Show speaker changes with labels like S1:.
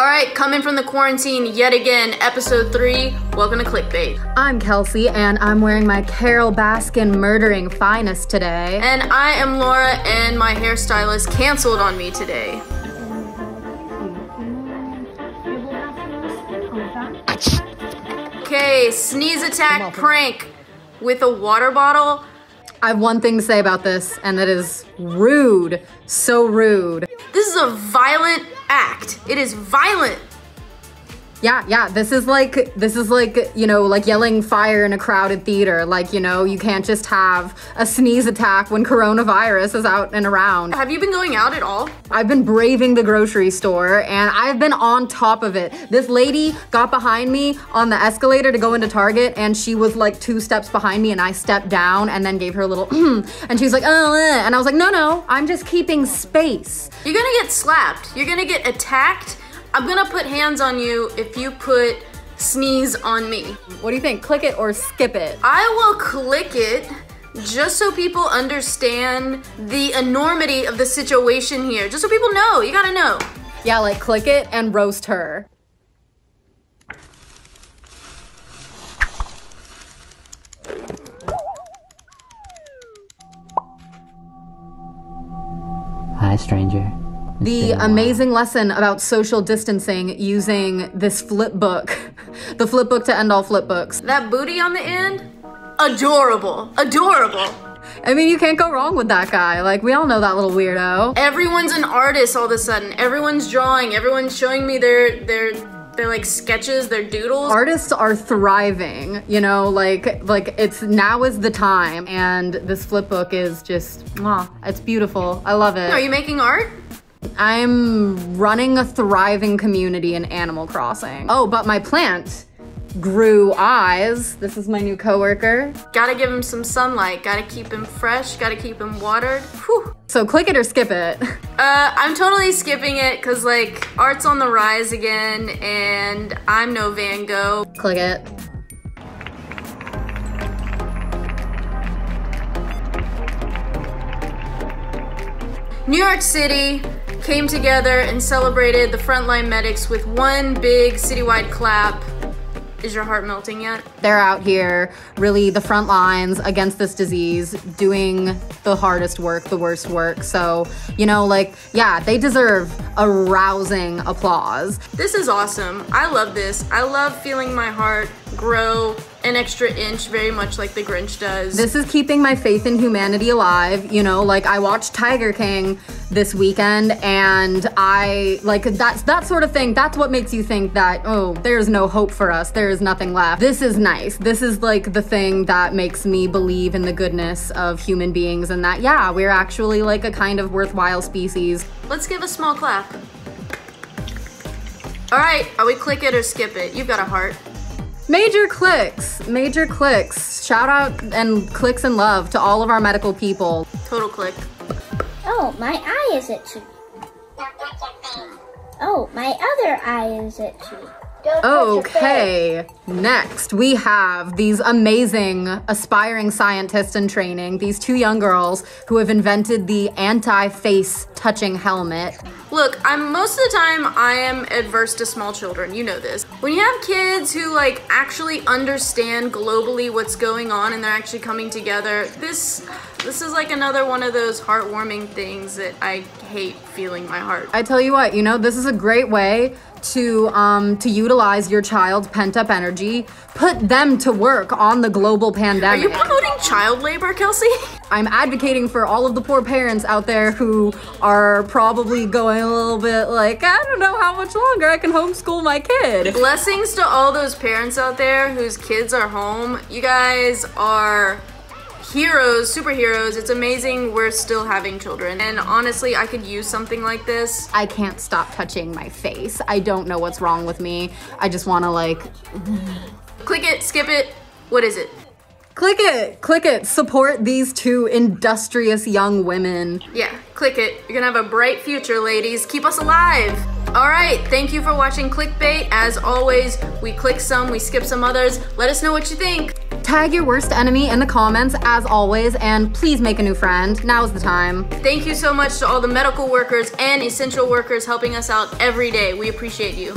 S1: All right, coming from the quarantine yet again, episode three. Welcome to Clique Bait.
S2: I'm Kelsey, and I'm wearing my Carole Baskin murdering finest today.
S1: And I am Laura, and my hairstylist canceled on me today. Okay, sneeze attack prank with a water bottle.
S2: I have one thing to say about this, and that is rude. So rude.
S1: This is a violent act. It is violent.
S2: Yeah, yeah, this is like this is like, you know, like yelling fire in a crowded theater. Like, you know, you can't just have a sneeze attack when coronavirus is out and around.
S1: Have you been going out at all?
S2: I've been braving the grocery store and I've been on top of it. This lady got behind me on the escalator to go into Target and she was like two steps behind me and I stepped down and then gave her a little and she was like, "Oh," eh. and I was like, "No, no, I'm just keeping space."
S1: You're going to get slapped. You're going to get attacked I'm gonna put hands on you if you put sneeze on me.
S2: What do you think? Click it or skip it?
S1: I will click it just so people understand the enormity of the situation here. Just so people know, you gotta know.
S2: Yeah, like click it and roast her.
S3: Hi, stranger
S2: the amazing lesson about social distancing using this flip book, the flip book to end all flip books.
S1: That booty on the end, adorable, adorable.
S2: I mean, you can't go wrong with that guy. Like, we all know that little weirdo.
S1: Everyone's an artist all of a sudden. Everyone's drawing. Everyone's showing me their their their like sketches, their doodles.
S2: Artists are thriving, you know, like like it's now is the time and this flip book is just, ah, it's beautiful. I love it.
S1: Are you making art?
S2: I'm running a thriving community in Animal Crossing. Oh, but my plant grew eyes. This is my new coworker.
S1: Gotta give him some sunlight. Gotta keep him fresh. Gotta keep him watered. Whew.
S2: So click it or skip it.
S1: Uh, I'm totally skipping it because like art's on the rise again and I'm no Van Gogh.
S2: Click it.
S1: New York City, came together and celebrated the frontline medics with one big citywide clap. Is your heart melting yet?
S2: They're out here, really the front lines against this disease, doing the hardest work, the worst work. So, you know, like, yeah, they deserve a rousing applause.
S1: This is awesome. I love this. I love feeling my heart grow an extra inch, very much like the Grinch does.
S2: This is keeping my faith in humanity alive. You know, like I watched Tiger King this weekend and I like that's that sort of thing. That's what makes you think that, oh, there's no hope for us. There is nothing left. This is nice. This is like the thing that makes me believe in the goodness of human beings and that, yeah, we're actually like a kind of worthwhile species.
S1: Let's give a small clap. All right, are we click it or skip it? You've got a heart.
S2: Major clicks, major clicks. Shout out and clicks and love to all of our medical people.
S1: Total click.
S4: Oh, my eye is itchy. Oh, my other eye is itchy.
S2: Okay, next we have these amazing aspiring scientists in training, these two young girls who have invented the anti-face touching helmet.
S1: Look, I'm most of the time I am adverse to small children. You know this. When you have kids who like actually understand globally what's going on and they're actually coming together, this this is like another one of those heartwarming things that I hate feeling my heart.
S2: I tell you what, you know, this is a great way to um, to utilize your child's pent up energy, put them to work on the global pandemic.
S1: Are you promoting child labor, Kelsey?
S2: I'm advocating for all of the poor parents out there who are probably going a little bit like, I don't know how much longer I can homeschool my kid.
S1: Blessings to all those parents out there whose kids are home. You guys are heroes, superheroes. It's amazing we're still having children. And honestly, I could use something like this.
S2: I can't stop touching my face. I don't know what's wrong with me. I just want to like...
S1: Click it, skip it. What is it?
S2: Click it, click it. Support these two industrious young women.
S1: Yeah, click it. You're gonna have a bright future, ladies. Keep us alive. All right, thank you for watching Clique Bait. As always, we click some, we skip some others. Let us know what you think.
S2: Tag your worst enemy in the comments as always, and please make a new friend. Now's the time.
S1: Thank you so much to all the medical workers and essential workers helping us out every day. We appreciate you.